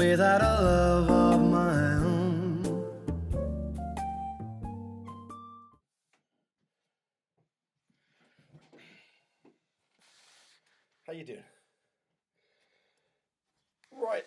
without a love of my own. How you doing? Right.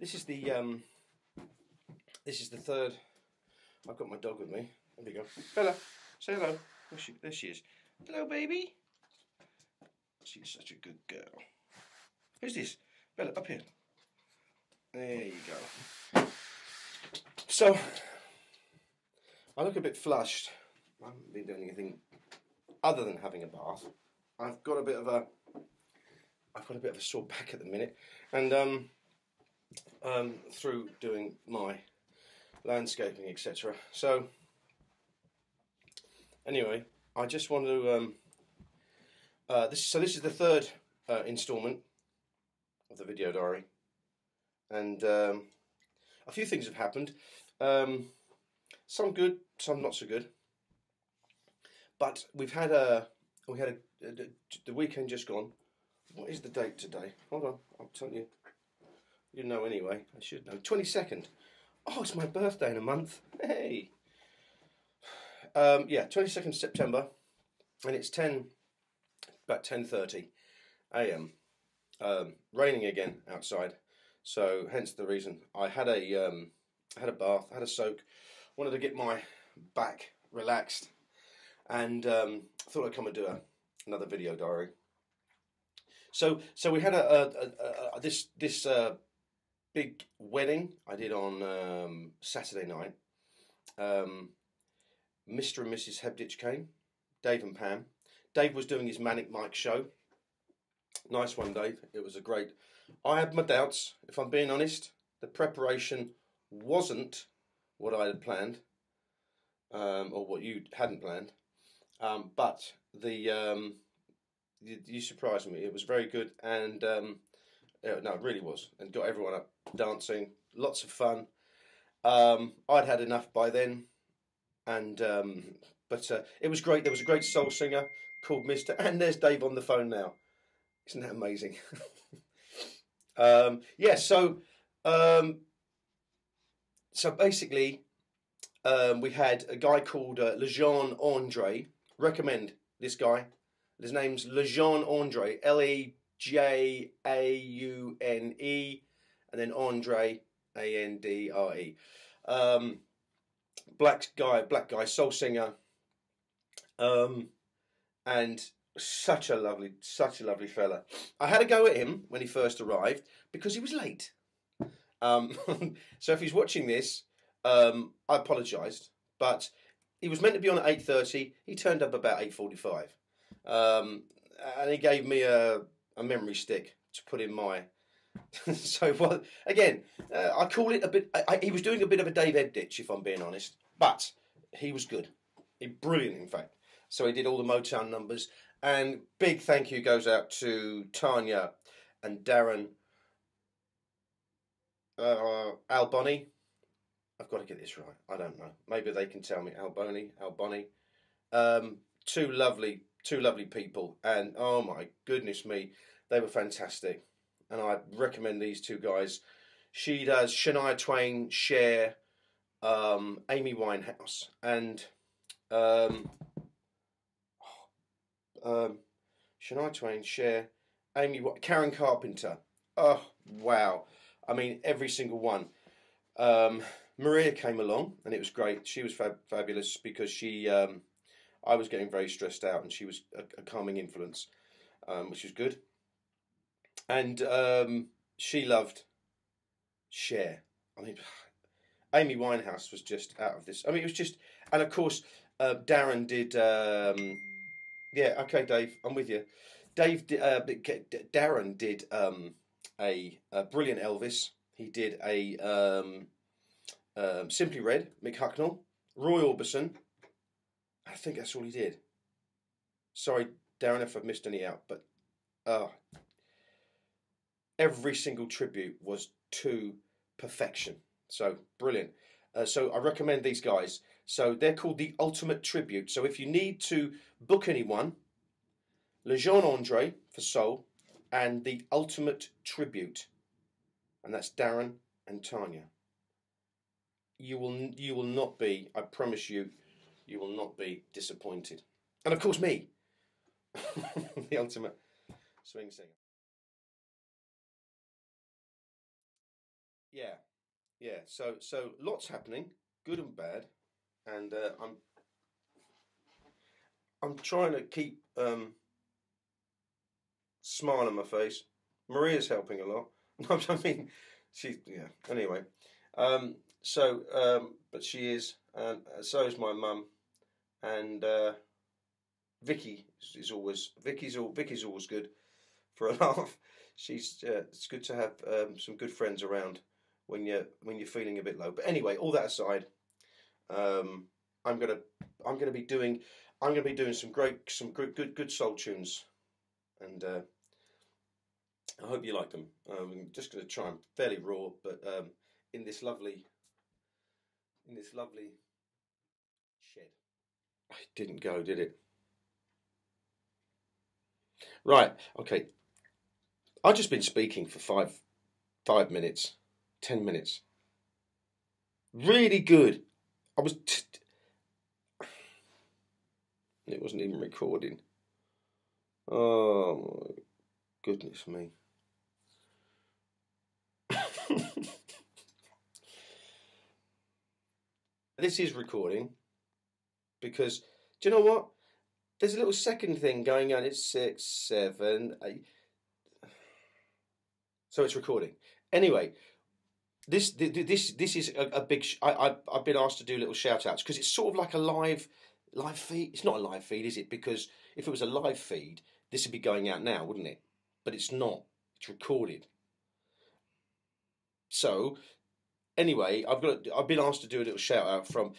This is the um. This is the third. I've got my dog with me. There we go. Bella, say hello. There she, there she is. Hello, baby. She's such a good girl. Who's this? Up here. There you go. So, I look a bit flushed. I haven't been doing anything other than having a bath. I've got a bit of a I've got a bit of a sore back at the minute, and um, um, through doing my landscaping, etc. So, anyway, I just want to. Um, uh, this so this is the third uh, instalment the video diary, and um, a few things have happened. Um, some good, some not so good. But we've had a we had a, a, the weekend just gone. What is the date today? Hold on, I'll tell you. You know anyway. I should know. Twenty second. Oh, it's my birthday in a month. Hey. Um, yeah, twenty second September, and it's ten, about ten thirty, a.m. Um, raining again outside, so hence the reason I had a um, had a bath, had a soak, wanted to get my back relaxed, and um, thought I'd come and do a, another video diary. So so we had a, a, a, this this uh, big wedding I did on um, Saturday night. Um, Mr. and Mrs. Hebditch came, Dave and Pam. Dave was doing his Manic Mike show. Nice one, Dave. It was a great. I had my doubts, if I'm being honest. The preparation wasn't what I had planned, um, or what you hadn't planned. Um, but the um, you, you, surprised me. It was very good, and um, yeah, no, it really was, and got everyone up dancing. Lots of fun. Um, I'd had enough by then, and um, but uh, it was great. There was a great soul singer called Mister, and there's Dave on the phone now. Isn't that amazing? um, yeah. So um, so basically, um, we had a guy called uh, Lejaune Andre. Recommend this guy. His name's Lejaune Andre. L E J A U N E, and then Andre A N D R E. Um, black guy, black guy, soul singer, um, and such a lovely, such a lovely fella. I had a go at him when he first arrived because he was late. Um, so if he's watching this, um, I apologised, but he was meant to be on at eight thirty. He turned up about eight forty-five, um, and he gave me a, a memory stick to put in my. so well, again, uh, I call it a bit. I, I, he was doing a bit of a Dave Hebditch, if I'm being honest, but he was good, he, brilliant, in fact. So he did all the Motown numbers, and big thank you goes out to Tanya and Darren uh, Alboni. I've got to get this right. I don't know. Maybe they can tell me. Alboni, Alboni. Um, two lovely, two lovely people, and oh my goodness me, they were fantastic. And I recommend these two guys. She does Shania Twain, Cher, um, Amy Winehouse, and um, um, Shania Twain, Cher, Amy, Karen Carpenter. Oh wow! I mean, every single one. Um, Maria came along, and it was great. She was fab- fabulous because she, um, I was getting very stressed out, and she was a, a calming influence, um, which was good. And um, she loved Cher. I mean, Amy Winehouse was just out of this. I mean, it was just, and of course, uh, Darren did. Yeah, okay, Dave, I'm with you. Dave, uh, Darren did um, a, a, brilliant Elvis. He did a um, um, Simply Red, Mick Hucknall, Roy Orbison. I think that's all he did. Sorry, Darren, if I've missed any out, but uh, every single tribute was to perfection. So brilliant. Uh, so I recommend these guys. So they're called the Ultimate Tribute. So if you need to book anyone, Lejaune Andre for soul, and the Ultimate Tribute, and that's Darren and Tanya. You will you will not be. I promise you, you will not be disappointed. And of course, me, the ultimate swing singer. Yeah, yeah. So so lots happening, good and bad, and uh, I'm I'm trying to keep um, smile on my face. Maria's helping a lot. I mean, she yeah. Anyway, um, so um, but she is, and so is my mum, and uh, Vicky is always Vicky's all Vicky's always good for a laugh. She's uh, it's good to have um, some good friends around when you're when you're feeling a bit low. But anyway, all that aside, um, I'm gonna I'm gonna be doing I'm gonna be doing some great some good good good soul tunes, and uh, I hope you like them. Um, I'm just gonna try them fairly raw, but um, in this lovely in this lovely shed. It didn't go, did it? Right. Okay. I've just been speaking for five five minutes, ten minutes. Really good. I was. T- it wasn't even recording. Oh my goodness me. this is recording because do you know what? There's a little second thing going on. It's six, seven, eight. So it's recording. Anyway, this this this is a, a big. Sh- I, I I've been asked to do little shout outs because it's sort of like a live live feed. It's not a live feed, is it? Because if it was a live feed, this would be going out now, wouldn't it? But it's not. It's recorded. So anyway, I've got. I've been asked to do a little shout out from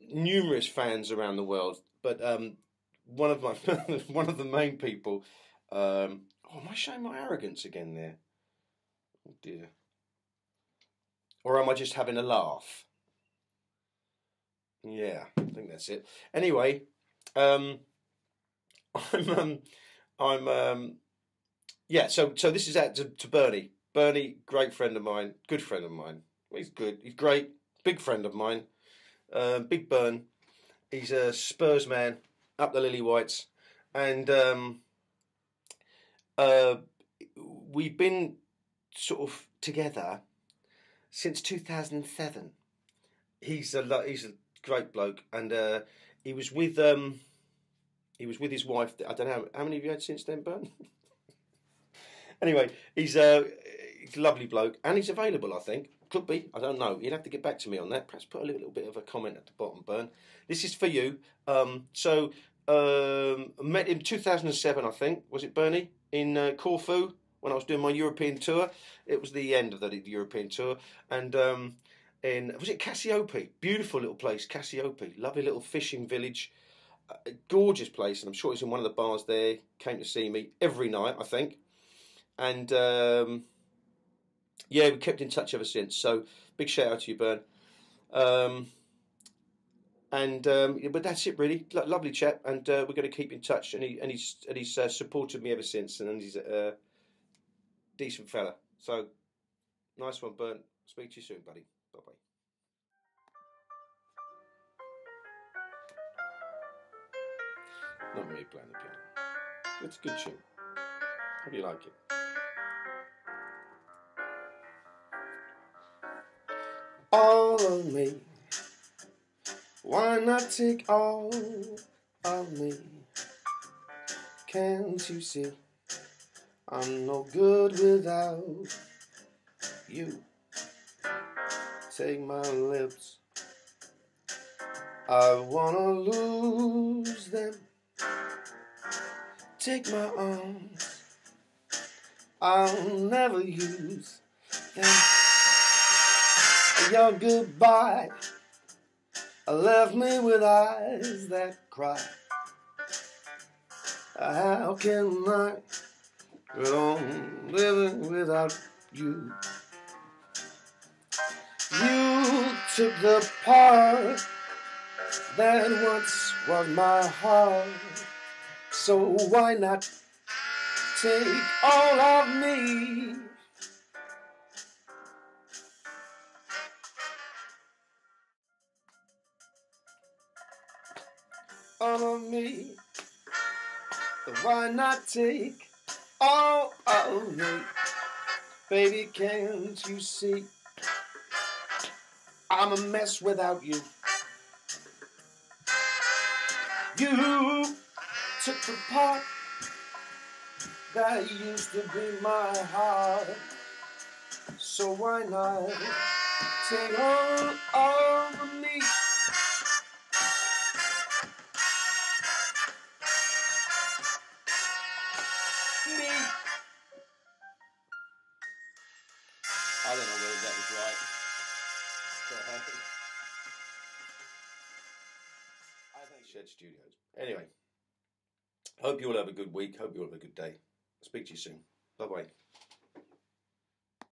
numerous fans around the world, but um, one of my one of the main people. Um, oh, am I showing my arrogance again there? Oh dear. Or am I just having a laugh? Yeah, I think that's it. Anyway, um, I'm um, I'm um, yeah. So so this is out to, to Bernie. Bernie, great friend of mine, good friend of mine. He's good. He's great. Big friend of mine. Uh, Big Burn. He's a Spurs man up the Lily Whites, and um, uh, we've been sort of together since 2007. He's a he's a great bloke, and uh, he was with um, he was with his wife. I don't know how many have you had since then, Burn. anyway, he's a he's a lovely bloke, and he's available. I think could be. I don't know. You'd have to get back to me on that. Perhaps put a little, little bit of a comment at the bottom, Burn. This is for you. Um, so um, met him 2007, I think. Was it Bernie in uh, Corfu when I was doing my European tour? It was the end of the European tour, and um, in was it Kassiopi? Beautiful little place, Kassiopi. Lovely little fishing village. A gorgeous place, and I'm sure he's in one of the bars there. Came to see me every night, I think, and um, yeah, we kept in touch ever since. So big shout out to you, Bern. Um, and um, but that's it really. Lo- lovely chap, and uh, we're going to keep in touch. And he and he's and he's uh, supported me ever since, and he's uh, decent fella. So nice one, Burnt. Speak to you soon, buddy. Bye bye. Not me playing the piano. It's a good tune. Hope you like it. All of me why not take all of me? Can't you see I'm no good without you? Take my lips, I wanna lose them. Take my arms, I'll never use them. Your goodbye left me with eyes that cry. How can I go on living without you? You took the part that once was my heart. So why not take all of me? All of me. Why not take all me? Baby, can't you see? I'm a mess without you. You took the part that used to be my heart. So why not take all of Shed Studios. Anyway, hope you all have a good week. Hope you all have a good day. Speak to you soon. Bye bye.